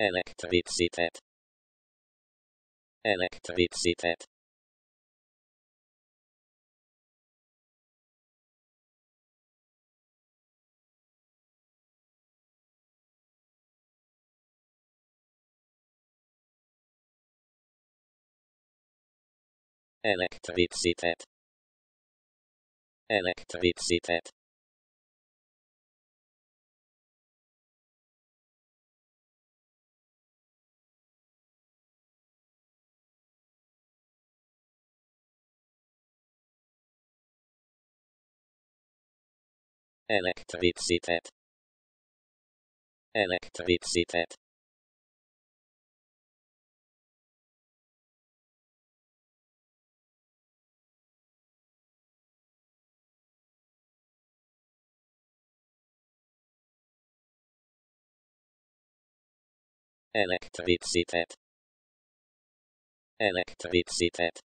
Elektricitet. Elektricitet. Elektricitet. Elektricitet. Elektricitet. Elektricitet. Elektricitet. Elektricitet.